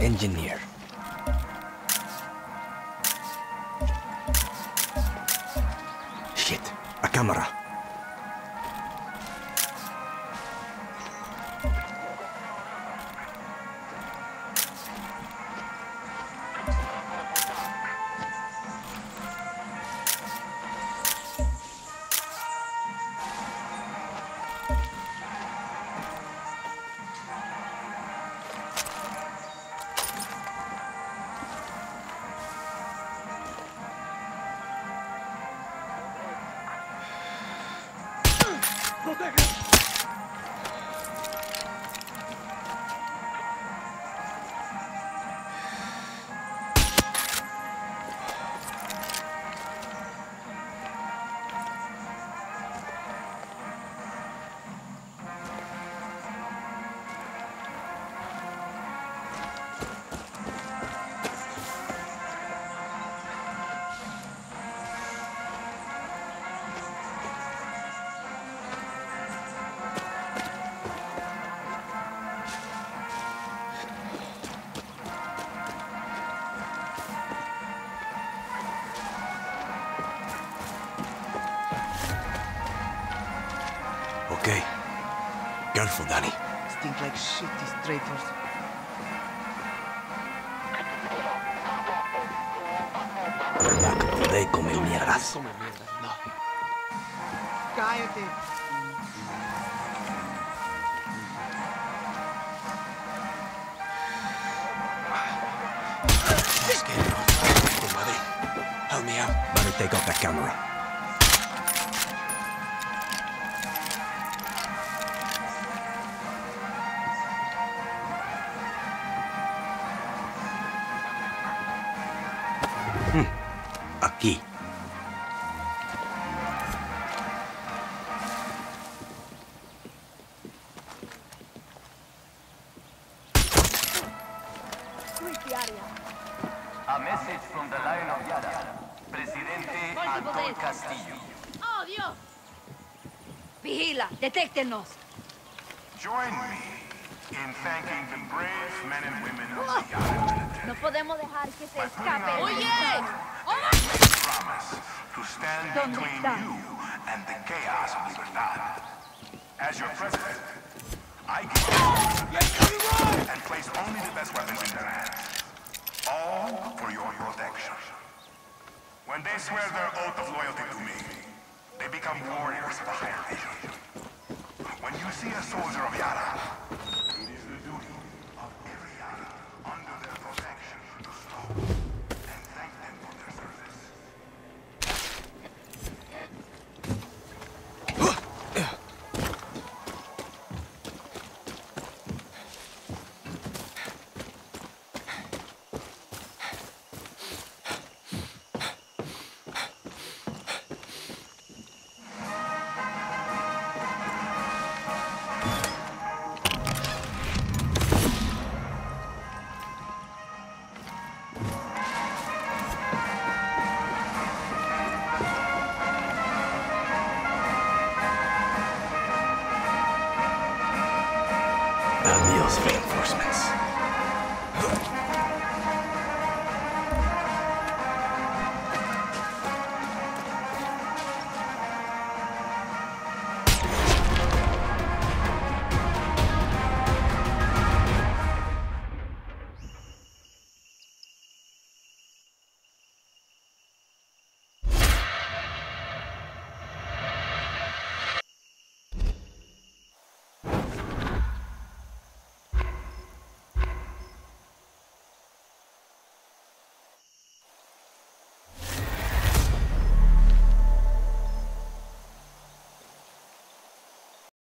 engineer. Shit, a camera. Protege! Okay. Careful, Dani. Stink like shit, these traitors. Come mierdas. Come mierda, no. Cállate. Scared of buddy. Help me out. Better take off that camera. Aquí. A message from the Lion of Yara. Presidente Anton Castillo. ¡Oh, Dios! Vigila, detéctenos. Join me in thanking the brave men and women of the Yara. No podemos dejar que se escape. ¡Oye! make a promise to stand ¿Dónde está? you and the chaos of Libertad. As your president, I give you and place only the best weapons in their hands. All for your protection. When they swear their oath of loyalty to me, they become warriors of a higher vision. When you see a soldier of Yara, Adios, reinforcements.